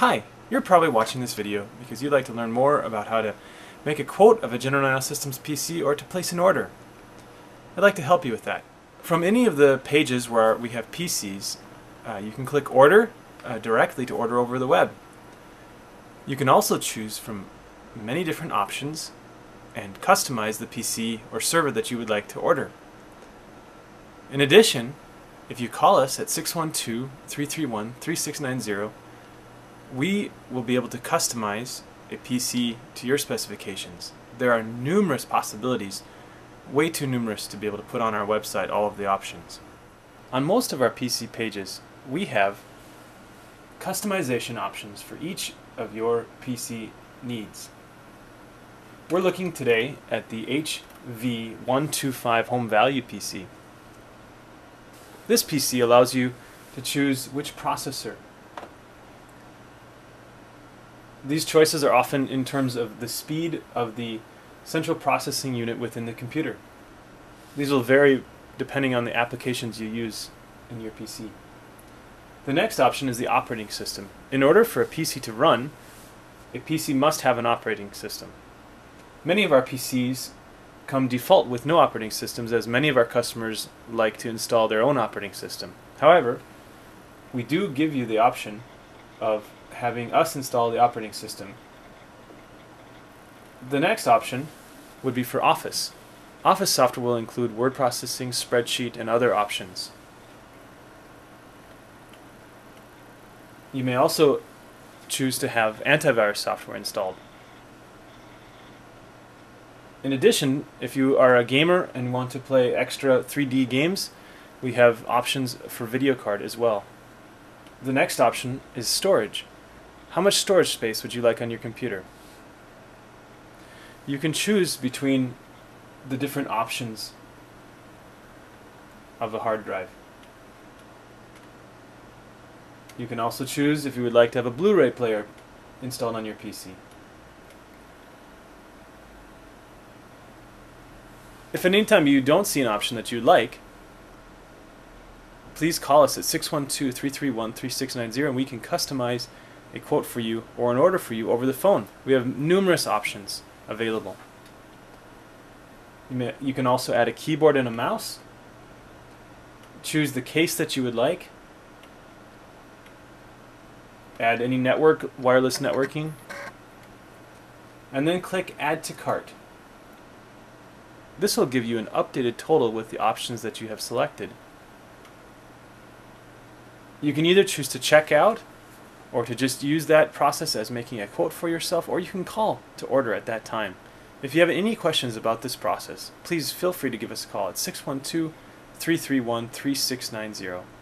Hi, you're probably watching this video because you'd like to learn more about how to make a quote of a General Nanosystems PC or to place an order. I'd like to help you with that. From any of the pages where we have PCs, uh, you can click Order uh, directly to order over the web. You can also choose from many different options and customize the PC or server that you would like to order. In addition, if you call us at 612 331 3690, we will be able to customize a PC to your specifications. There are numerous possibilities, way too numerous to be able to put on our website all of the options. On most of our PC pages, we have customization options for each of your PC needs. We're looking today at the HV125 Home Value PC. This PC allows you to choose which processor these choices are often in terms of the speed of the central processing unit within the computer. These will vary depending on the applications you use in your PC. The next option is the operating system. In order for a PC to run, a PC must have an operating system. Many of our PCs come default with no operating systems as many of our customers like to install their own operating system. However, we do give you the option of having us install the operating system. The next option would be for Office. Office software will include word processing, spreadsheet, and other options. You may also choose to have antivirus software installed. In addition, if you are a gamer and want to play extra 3D games, we have options for video card as well. The next option is storage. How much storage space would you like on your computer? You can choose between the different options of a hard drive. You can also choose if you would like to have a Blu-ray player installed on your PC. If at any time you don't see an option that you like, please call us at 612-331-3690 and we can customize a quote for you or an order for you over the phone. We have numerous options available. You, may, you can also add a keyboard and a mouse. Choose the case that you would like. Add any network, wireless networking. And then click Add to Cart. This will give you an updated total with the options that you have selected. You can either choose to check out or to just use that process as making a quote for yourself, or you can call to order at that time. If you have any questions about this process, please feel free to give us a call at 612 331 3690.